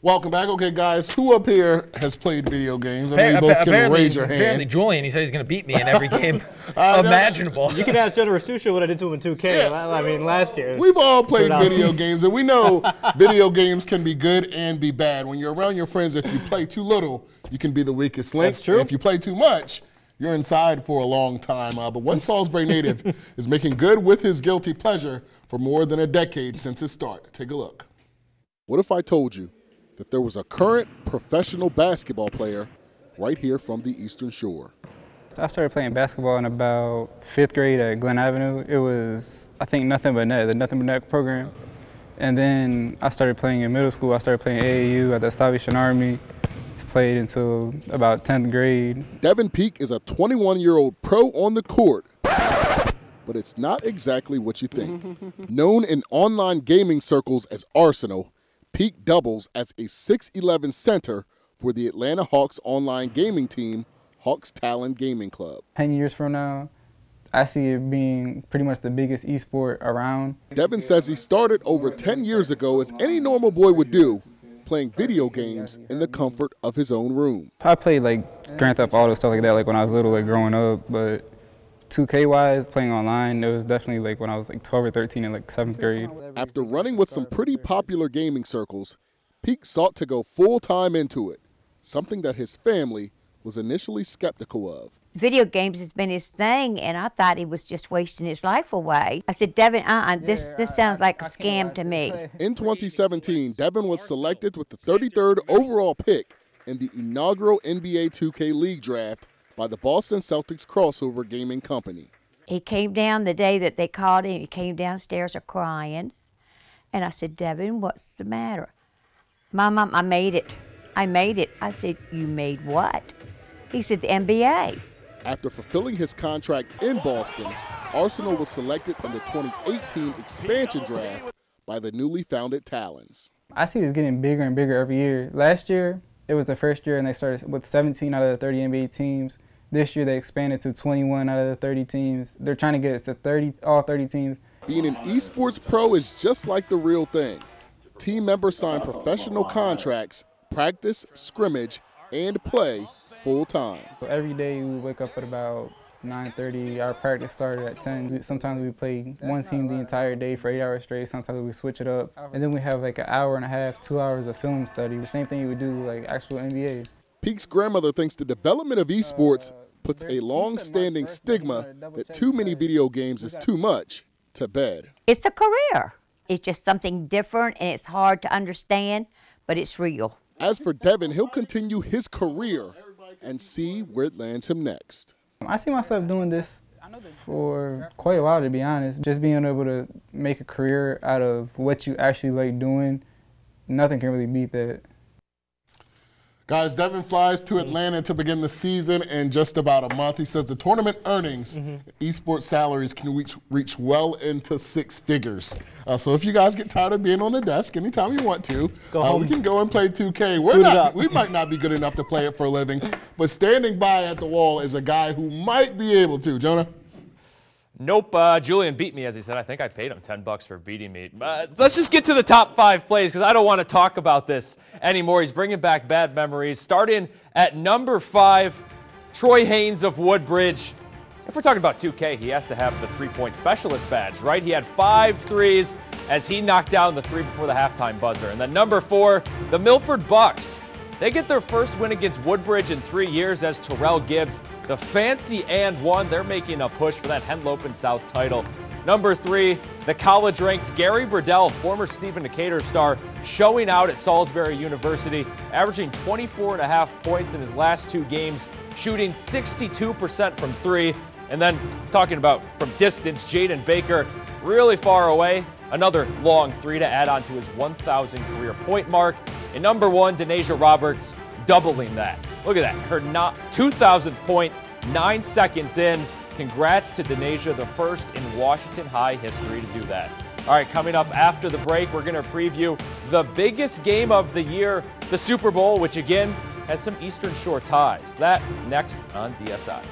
Welcome back. Okay, guys, who up here has played video games? I know you both can apparently, raise your hand. apparently hand. Julian, he said he's going to beat me in every game imaginable. You can ask Jonah Restuccio what I did to him in 2K. I I mean, last year. We've all played video games, and we know video games can be good and be bad. When you're around your friends, if you play too little, you can be the weakest link. That's true. If you play too much, you're inside for a long time. Uh, but one Salisbury native is making good with his guilty pleasure for more than a decade since its start. Take a look. What if I told you that there was a current professional basketball player right here from the Eastern Shore? I started playing basketball in about fifth grade at Glen Avenue. It was, I think, nothing but net, the nothing but net program. And then I started playing in middle school. I started playing AAU at the Salvation Army. Played until about 10th grade. Devin Peak is a 21 year old pro on the court, but it's not exactly what you think. Known in online gaming circles as Arsenal, Peak doubles as a 6'11 center for the Atlanta Hawks online gaming team, Hawks Talon Gaming Club. 10 years from now, I see it being pretty much the biggest esport around. Devin says he started over 10 years ago as any normal boy would do, playing video games in the comfort of his own room. I played like Grand Theft Auto stuff like that, like when I was little, like growing up. But 2K wise, playing online, it was definitely like when I was like 12 or 13 in like seventh grade. After running with some pretty popular gaming circles, Peak sought to go full time into it, something that his family was initially skeptical of. video games has been his thing, and I thought he was just wasting his life away. I said, Devin, uh-uh, this this sounds like a scam to me. In 2017, Devin was selected with the 33rd overall pick in the inaugural NBA 2K League draft by the Boston Celtics crossover gaming company. He came down the day that they called him. He came downstairs a crying, and I said, Devin, what's the matter? Mom, Mom, I made it. I made it. I said, you made what? He said, the NBA. After fulfilling his contract in Boston, Arsenal was selected in the 2018 expansion draft by the newly founded Talons. I see this getting bigger and bigger every year. Last year, it was the first year, and they started with 17 out of the 30 NBA teams. This year, they expanded to 21 out of the 30 teams. They're trying to get us to 30, all 30 teams. Being an esports pro is just like the real thing. Team members sign professional contracts, practice, scrimmage, and play full time. So every day, we wake up at about 9:30. Our practice started at 10. Sometimes we play one team the entire day for eight hours straight. Sometimes we switch it up, and then we have like an hour and a half, two hours of film study. The same thing you would do like actual NBA. Peak's grandmother thinks the development of esports uh, puts a long standing stigma that too many video games is too much to bed. It's a career. It's just something different, and it's hard to understand, but it's real. As for Devin, he'll continue his career and see where it lands him next. I see myself doing this for quite a while, to be honest. Just being able to make a career out of what you actually like doing, nothing can really beat that. Guys, Devin flies to Atlanta to begin the season in just about a month. He says the tournament earnings, esports salaries can reach, reach well into six figures. Uh, so if you guys get tired of being on the desk anytime you want to, uh, we can go and play 2K. We're Boot not, we might not be good enough to play it for a living, but standing by at the wall is a guy who might be able to. Jonah? Nope, uh, Julian beat me, as he said. I think I paid him 10 bucks for beating me. Uh, let's just get to the top five plays because I don't want to talk about this anymore. He's bringing back bad memories. Starting at number five, Troy Haynes of Woodbridge. If we're talking about 2K, he has to have the three point specialist badge, right? He had five threes as he knocked down the three before the halftime buzzer. And then number four, the Milford Bucks. They get their first win against Woodbridge in three years as Terrell Gibbs, the fancy and one. They're making a push for that Henlopen South title. Number three, the college ranks Gary Burdell, former Stephen Decatur star, showing out at Salisbury University, averaging 24 and a half points in his last two games, shooting 62% from three. And then talking about from distance, Jaden Baker, really far away, another long three to add on to his 1,000 career point mark. And number one, Denasia Roberts, doubling that. Look at that, her not 2,000th point, nine seconds in. Congrats to Denasia, the first in Washington High history to do that. All right, coming up after the break, we're going to preview the biggest game of the year, the Super Bowl, which again has some Eastern Shore ties. That next on DSI.